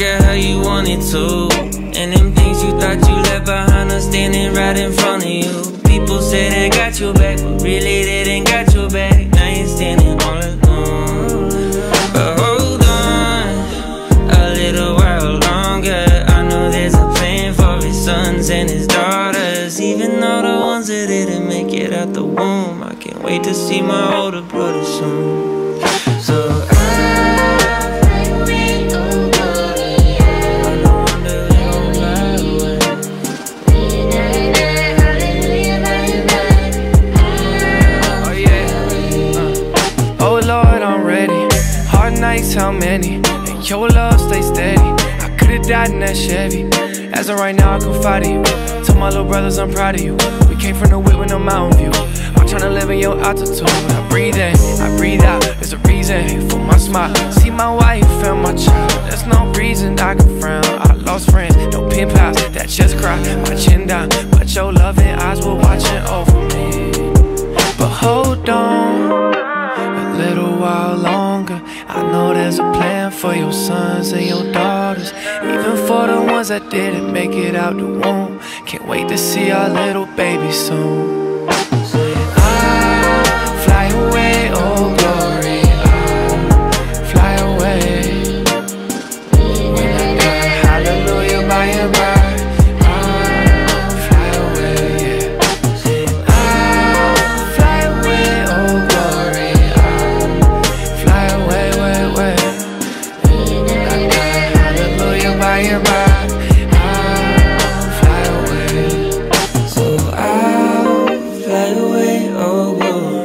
it to And them things you thought you left behind are standing right in front of you. People say they got your back, but really they didn't got your back. Now you're standing all alone. But hold on a little while longer. I know there's a plan for his sons and his daughters. Even all the ones that didn't make it out the womb. I can't wait to see my older brother soon. Nights, how many? And your love stay steady. I could've died in that Chevy. As of right now, I confide in you. Tell my little brothers I'm proud of you. We came from the whip with no mountain view. I'm tryna live in your altitude. I breathe in, I breathe out. There's a reason for my smile. See my wife and my child. There's no reason I can frown. I lost friends, no pen pals that just cry. My chin down, but your loving eyes were watching over me. But hold on for your sons and your daughters, even for the ones that didn't make it out the womb. Can't wait to see our little baby soon. Oh. oh.